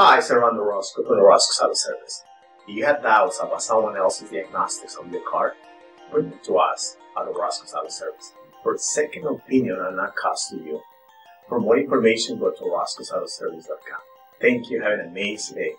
Hi, Servando Orozco from the Orozco Auto Service. If you have doubts about someone else's diagnostics on your car, bring it to us at the Orozco Auto Service for a second opinion and not cost to you. For more information, go to orozcosautoservice.com. Thank you. Have an amazing day.